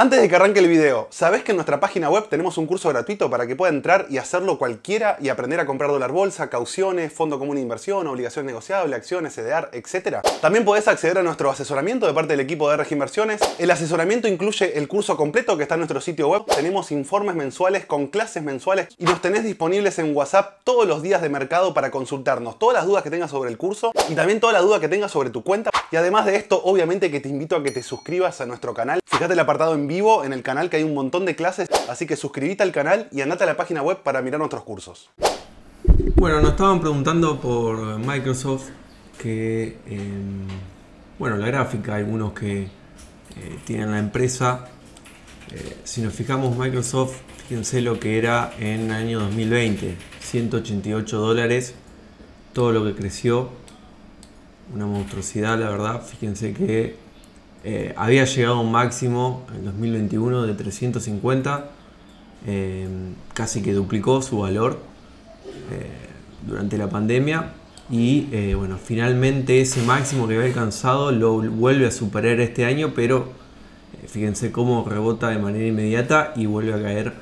Antes de que arranque el video, ¿sabés que en nuestra página web tenemos un curso gratuito para que pueda entrar y hacerlo cualquiera y aprender a comprar dólar bolsa, cauciones, fondo común de inversión, obligación negociable, acciones, CDR, etcétera? También podés acceder a nuestro asesoramiento de parte del equipo de RG Inversiones. El asesoramiento incluye el curso completo que está en nuestro sitio web. Tenemos informes mensuales con clases mensuales y los tenés disponibles en WhatsApp todos los días de mercado para consultarnos todas las dudas que tengas sobre el curso y también toda la duda que tengas sobre tu cuenta. Y además de esto, obviamente que te invito a que te suscribas a nuestro canal. Fíjate el apartado en vivo en el canal que hay un montón de clases, así que suscríbete al canal y andate a la página web para mirar nuestros cursos. Bueno, nos estaban preguntando por Microsoft que, em, bueno, la gráfica, algunos que eh, tienen la empresa, eh, si nos fijamos Microsoft, fíjense lo que era en el año 2020, 188 dólares, todo lo que creció, una monstruosidad la verdad, fíjense que eh, había llegado a un máximo en 2021 de 350, eh, casi que duplicó su valor eh, durante la pandemia y bueno, finalmente ese máximo que había alcanzado lo vuelve a superar este año, pero fíjense cómo rebota de manera inmediata y vuelve a caer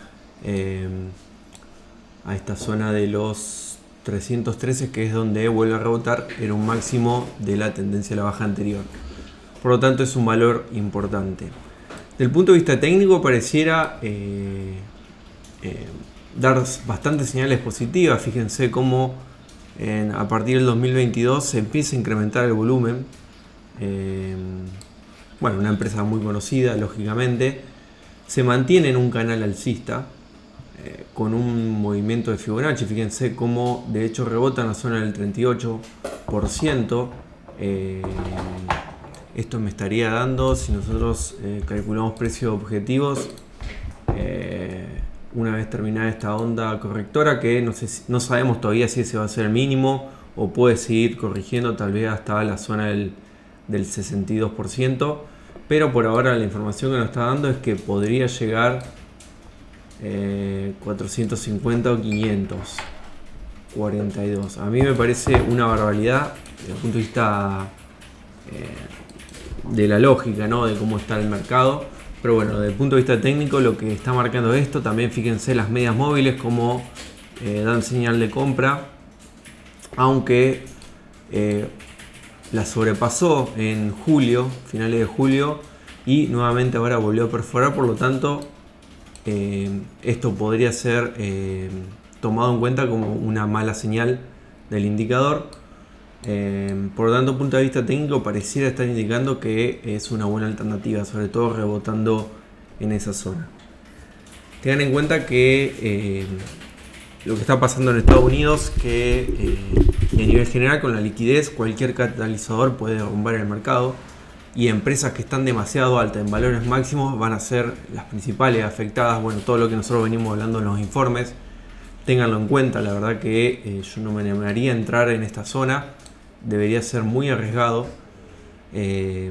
a esta zona de los 313 que es donde vuelve a rebotar, era un máximo de la tendencia a la baja anterior. Por lo tanto es un valor importante. Del punto de vista técnico pareciera eh, eh, dar bastantes señales positivas. Fíjense cómo a partir del 2022 se empieza a incrementar el volumen. Eh, bueno, una empresa muy conocida, lógicamente. Se mantiene en un canal alcista con un movimiento de Fibonacci. Fíjense cómo de hecho rebota en la zona del 38%. Esto me estaría dando, si nosotros eh, calculamos precios objetivos, eh, una vez terminada esta onda correctora, que no, no sabemos todavía si ese va a ser el mínimo o puede seguir corrigiendo tal vez hasta la zona del, 62%, pero por ahora la información que nos está dando es que podría llegar 450 eh, o 542. A mí me parece una barbaridad desde el punto de vista de la lógica, ¿no? De cómo está el mercado. Pero bueno, desde el punto de vista técnico, lo que está marcando esto, también fíjense las medias móviles, como eh, dan señal de compra, aunque eh, la sobrepasó en julio, finales de julio, y nuevamente ahora volvió a perforar, por lo tanto, eh, esto podría ser tomado en cuenta como una mala señal del indicador. Eh, por tanto, punto de vista técnico, pareciera estar indicando que es una buena alternativa, sobre todo rebotando en esa zona. Tengan en cuenta que eh, lo que está pasando en Estados Unidos, que eh, a nivel general con la liquidez, cualquier catalizador puede derrumbar el mercado y empresas que están demasiado altas en valores máximos van a ser las principales afectadas. Bueno, todo lo que nosotros venimos hablando en los informes, ténganlo en cuenta. La verdad que yo no me animaría a entrar en esta zona debería ser muy arriesgado. Eh,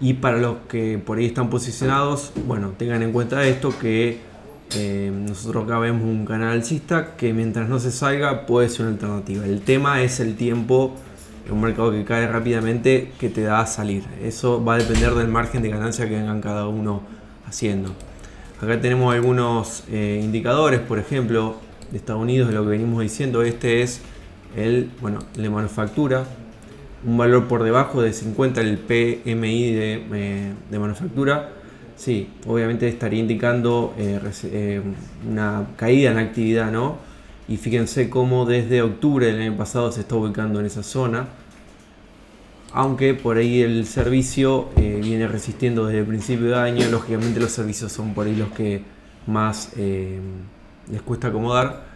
y para los que por ahí están posicionados, bueno, tengan en cuenta esto que eh, nosotros acá vemos un canal alcista que mientras no se salga puede ser una alternativa. El tema es el tiempo un mercado que cae rápidamente que te da a salir. Eso va a depender del margen de ganancia que vengan cada uno haciendo. Acá tenemos algunos eh, indicadores, por ejemplo, de Estados Unidos, lo que venimos diciendo. Este es el, bueno, de manufactura, un valor por debajo de 50 el PMI eh, de, manufactura, sí, obviamente estaría indicando eh, una caída en actividad, ¿no? Y fíjense cómo desde octubre del año pasado se está ubicando en esa zona. Aunque por ahí el servicio viene resistiendo desde el principio de año, lógicamente los servicios son por ahí los que más les cuesta acomodar.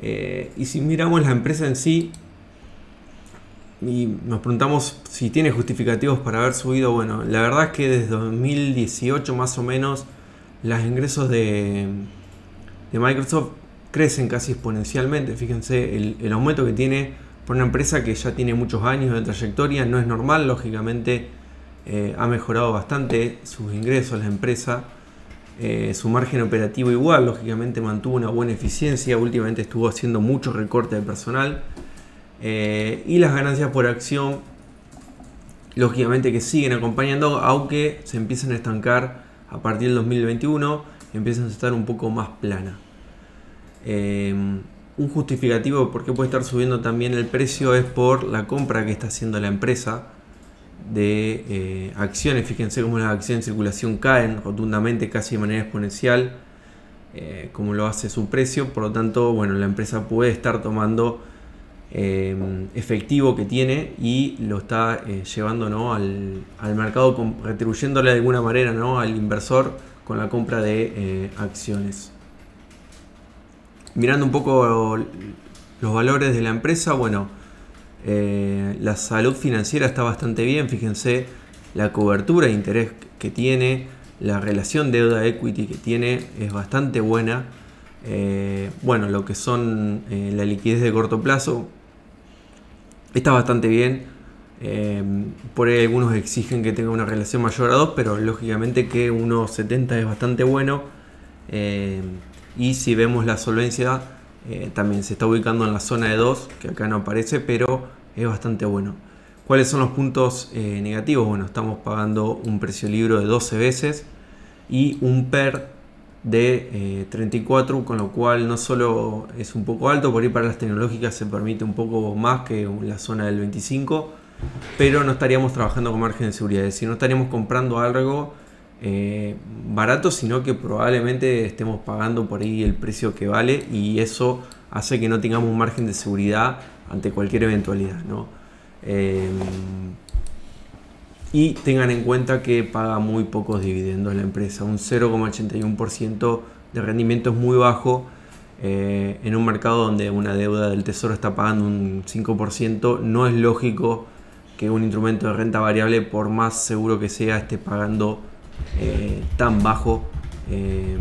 Eh, y si miramos la empresa en sí y nos preguntamos si tiene justificativos para haber subido, bueno, la verdad es que desde 2018 más o menos los ingresos de, Microsoft crecen casi exponencialmente. Fíjense el, aumento que tiene por una empresa que ya tiene muchos años de trayectoria, no es normal, lógicamente eh, ha mejorado bastante sus ingresos la empresa. Eh, su margen operativo igual, lógicamente mantuvo una buena eficiencia, últimamente estuvo haciendo mucho recorte de personal eh, y las ganancias por acción lógicamente que siguen acompañando, aunque se empiezan a estancar a partir del 2021 y empiezan a estar un poco más plana. Un justificativo por qué puede estar subiendo también el precio es por la compra que está haciendo la empresa de eh, acciones. Fíjense cómo las acciones en circulación caen rotundamente, casi de manera exponencial, eh, como lo hace su precio. Por lo tanto, bueno, la empresa puede estar tomando em, efectivo que tiene y lo está eh, llevando ¿no? al, al, mercado, retribuyéndole de alguna manera ¿no? al inversor con la compra de acciones mirando un poco los valores de la empresa, bueno, eh, la salud financiera está bastante bien, fíjense la cobertura de interés que tiene, la relación deuda-equity que tiene es bastante buena. Eh, bueno, lo que son eh, la liquidez de corto plazo está bastante bien. por ahí algunos exigen que tenga una relación mayor a 2, pero lógicamente que 1,70 es bastante bueno. Y si vemos la solvencia, eh, también se está ubicando en la zona de 2, que acá no aparece, pero es bastante bueno. ¿Cuáles son los puntos eh, negativos? Bueno, estamos pagando un precio libro de 12 veces y un PER de 34, eh, con lo cual no solo es un poco alto, por ahí para las tecnológicas se permite un poco más que la zona del 25, pero no estaríamos trabajando con margen de seguridad, es decir, no estaríamos comprando algo eh, barato, sino que probablemente estemos pagando por ahí el precio que vale y eso hace que no tengamos un margen de seguridad ante cualquier eventualidad. Eh, y tengan en cuenta que paga muy pocos dividendos la empresa, un 0,81% de rendimiento es muy bajo. Eh, en un mercado donde una deuda del tesoro está pagando un 5%, no es lógico que un instrumento de renta variable, por más seguro que sea, esté pagando eh, tan bajo eh,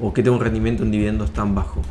o que tenga un rendimiento en dividendos tan bajo.